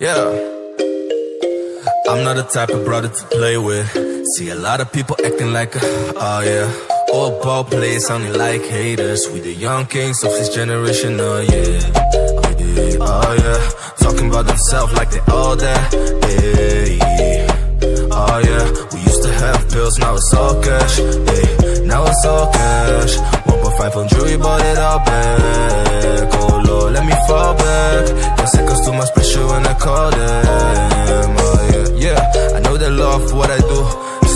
Yeah. I'm not the type of brother to play with. See a lot of people acting like, a, oh yeah. Old ball players sounding like haters. We the young kings of this generation, oh yeah. Oh yeah, oh, yeah. Talking about themselves like they all that, hey. Oh yeah. We used to have bills, now it's all cash, hey. Now it's all cash. One 500 jewelry, bought it all back. Oh lord, let me fall back. Ten seconds too much pressure when I call them. Oh yeah, yeah. I know they love what I do.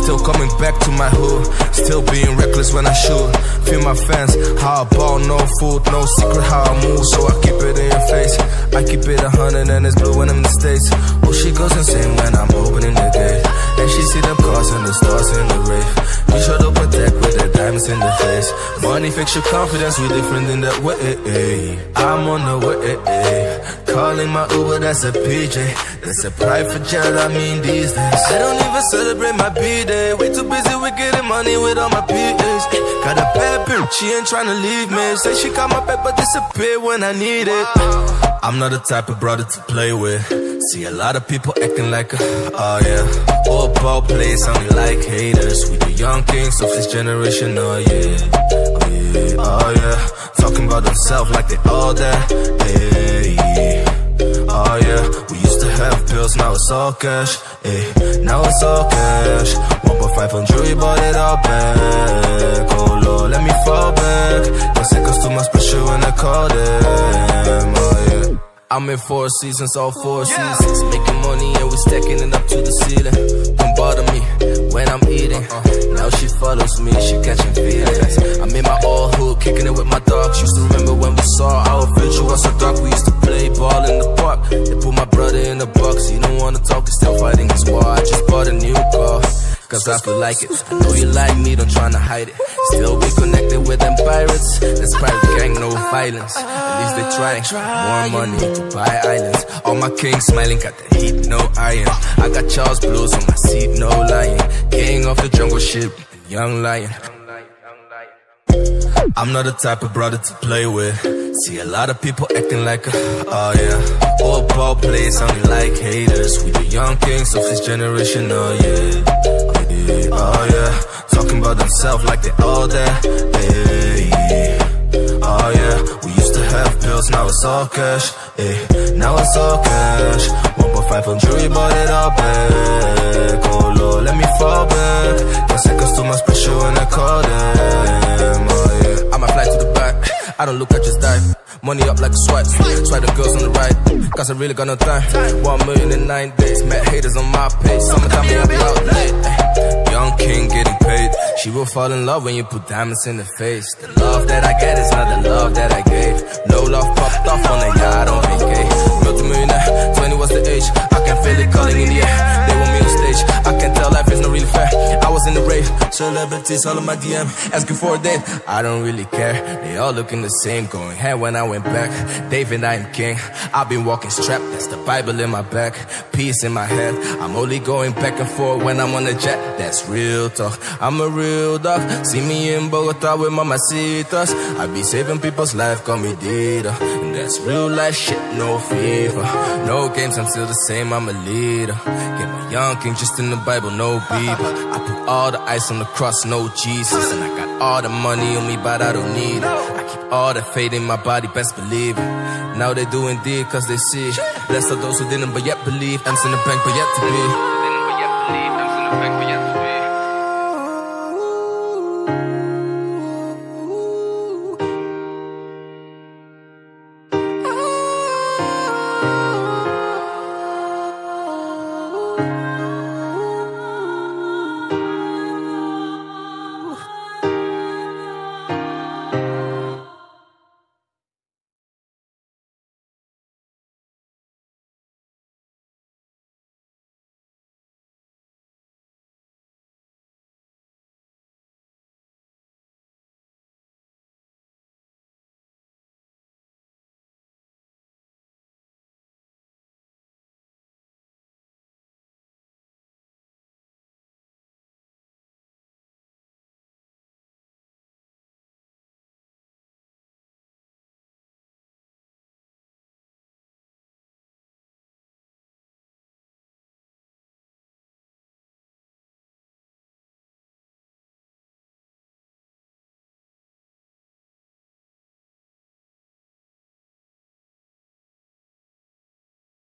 Still coming back to my hood. Still being reckless when I shoot. Feel my fans, how I ball, no food No secret how I move, so I keep it in your face. I keep it a hundred and it's blue when I'm in the States. Oh, she goes insane when I'm opening the gate. And she see them cars and the stars in the rave. We sure to protect with the diamonds in the Money fix your confidence, we different in that way. I'm on the way. Calling my Uber, that's a PJ. That's a private jet, I mean these days. I don't even celebrate my B-day. Way too busy with getting money with all my PAs. Got a bad bitch, she ain't tryna leave me. Say she got my back, but disappear when I need it. I'm not the type of brother to play with. See a lot of people acting like, a, oh yeah. All ball players sounding like haters. We the young kings of this generation, oh yeah. Oh yeah, oh yeah. Talking about themselves like they all that. Yeah, oh yeah. We used to have bills, now it's all cash. Yeah, now it's all cash. 1.5 on jewelry, bought it all back. Oh lord, let me fall back. Don't seconds too much pressure when I call them. I'm in four seasons, all four seasons. Making money and we stacking it up to the ceiling. Don't bother me when I'm eating. Uh-huh. Now she follows me, she catching feelings. I'm in my old hood, kicking it with my dogs. Used to remember when we saw our future was so dark. We used to play ball in the park. They put my brother in the box. He don't wanna talk, he's still fighting his war. I just bought a new car. Cause I feel like it. I know you like me, don't tryna hide it. Still be connected violence. At least they try. More money to buy islands. All my kings smiling, got the heat, no iron. I got Charles Blues on my seat, no lying. King of the jungle ship, young lion. I'm not the type of brother to play with. See a lot of people acting like, a, oh yeah. All ball players sounding like haters. We the young kings of this generation, oh yeah. Oh yeah. Talking about themselves like they all that. It's all cash. Yeah, now it's all cash. 1.5 on jewelry, bought it all back. Oh lord, let me fall back. Can't seconds too much pressure when I call them. Oh yeah. I'ma fly to the back. I don't look, I just dive. Money up like a swipe. Swipe the girls on the right. Cause I really got no time. One million in nine days. Met haters on my page. Summertime, me, I be out late. Young king getting paid. She will fall in love when you put diamonds in the face. The love that I get is not the love that I gave. No love popped off on a yacht on vacay. Multimillionaire, 20 was the age. I can feel it calling in the air. They want me on stage. I can tell life is not really fair. I was in the rave. Celebrities all in my DM. Asking for a date. I don't really care. They all looking the same. Going head when I went back. David, I am king. I've been walking strapped. That's the Bible in my back. Peace in my head. I'm only going back and forth when I'm on the jet. That's real talk. I'm a real dog. See me in Bogota with my mamacitas. I be saving people's life, call me Dita. That's real life shit, no fever. No games, I'm still the same, I'm a leader. Get my young king just in the Bible, no Bible. I put all the ice on the cross, no Jesus. And I got all the money on me, but I don't need it. I keep all the faith in my body, best believe it. Now they do indeed, cause they see. Blessed are those who didn't but yet believe. M's in the bank, but yet to be. Didn't but yet believe. In the bank, but yet.